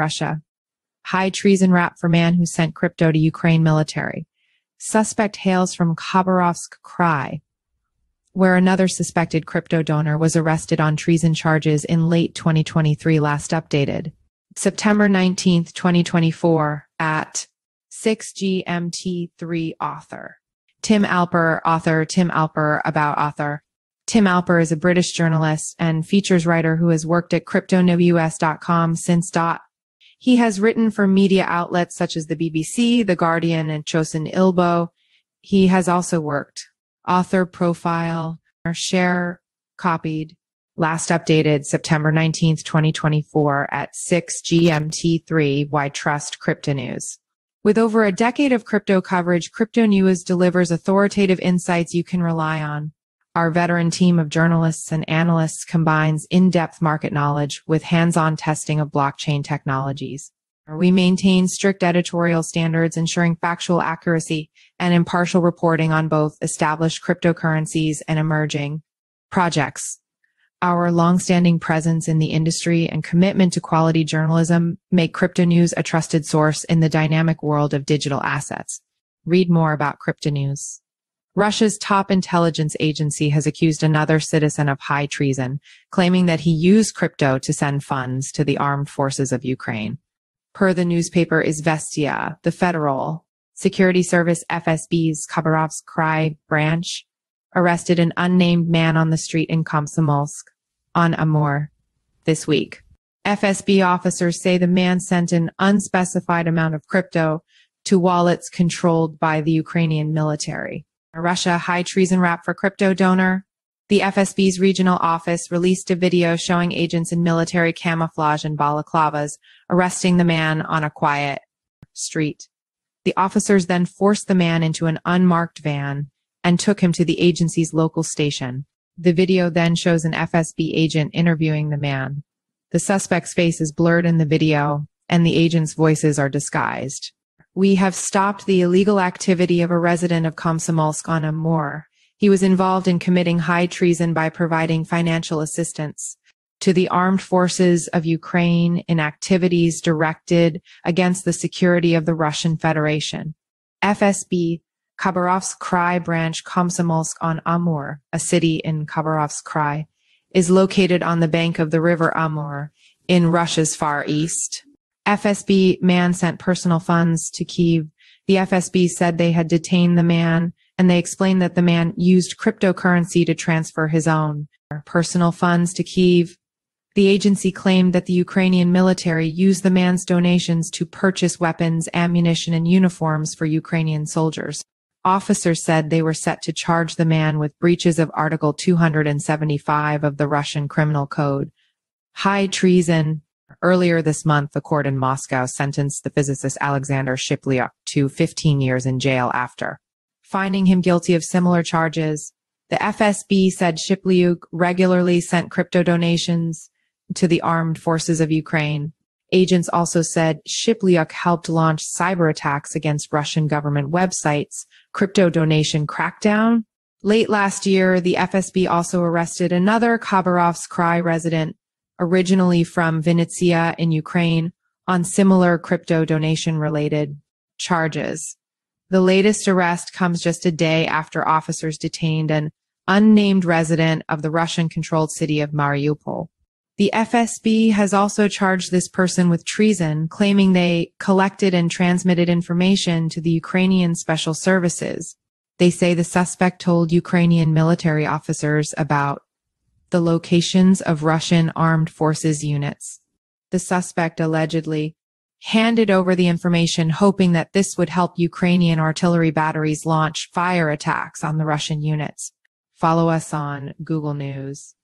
Russia. High treason rap for man who sent crypto to Ukraine military. Suspect hails from Khabarovsk Krai, where another suspected crypto donor was arrested on treason charges in late 2023 last updated. September 19th, 2024 at 6 GMT3 author. Tim Alper, author, Tim Alper about author. Tim Alper is a British journalist and features writer who has worked at cryptonews.com since dot. He has written for media outlets such as the BBC, The Guardian, and Chosun Ilbo. He has also worked author profile or share copied last updated September 19th, 2024 at 6 GMT3 Why Trust Crypto News. With over a decade of crypto coverage, Crypto News delivers authoritative insights you can rely on. Our veteran team of journalists and analysts combines in-depth market knowledge with hands-on testing of blockchain technologies. We maintain strict editorial standards ensuring factual accuracy and impartial reporting on both established cryptocurrencies and emerging projects. Our longstanding presence in the industry and commitment to quality journalism make Crypto News a trusted source in the dynamic world of digital assets. Read more about Crypto News. Russia's top intelligence agency has accused another citizen of high treason, claiming that he used crypto to send funds to the armed forces of Ukraine. Per the newspaper Izvestia, the federal security service FSB's Khabarovsk Krai branch arrested an unnamed man on the street in Komsomolsk on Amur this week. FSB officers say the man sent an unspecified amount of crypto to wallets controlled by the Ukrainian military. Russia high treason rap for crypto donor. The FSB's regional office released a video showing agents in military camouflage and balaclavas arresting the man on a quiet street. The officers then forced the man into an unmarked van and took him to the agency's local station. The video then shows an FSB agent interviewing the man. The suspect's face is blurred in the video and the agent's voices are disguised. We have stopped the illegal activity of a resident of Komsomolsk on Amur. He was involved in committing high treason by providing financial assistance to the armed forces of Ukraine in activities directed against the security of the Russian Federation. FSB Khabarovsk Krai branch Komsomolsk on Amur, a city in Khabarovsk Krai, is located on the bank of the river Amur in Russia's far east. FSB man sent personal funds to Kiev. The FSB said they had detained the man and they explained that the man used cryptocurrency to transfer his own personal funds to Kiev. The agency claimed that the Ukrainian military used the man's donations to purchase weapons, ammunition, and uniforms for Ukrainian soldiers. Officers said they were set to charge the man with breaches of Article 275 of the Russian Criminal Code. High treason. Earlier this month, the court in Moscow sentenced the physicist Alexander Shiplyuk to 15 years in jail after finding him guilty of similar charges. The FSB said Shiplyuk regularly sent crypto donations to the armed forces of Ukraine. Agents also said Shiplyuk helped launch cyber attacks against Russian government websites crypto donation crackdown. Late last year, the FSB also arrested another Khabarovsk Krai resident, originally from Vinnytsia in Ukraine, on similar crypto donation related charges. The latest arrest comes just a day after officers detained an unnamed resident of the Russian controlled city of Mariupol. The FSB has also charged this person with treason, claiming they collected and transmitted information to the Ukrainian special services. They say the suspect told Ukrainian military officers about the locations of Russian armed forces units. The suspect allegedly handed over the information hoping that this would help Ukrainian artillery batteries launch fire attacks on the Russian units. Follow us on Google News.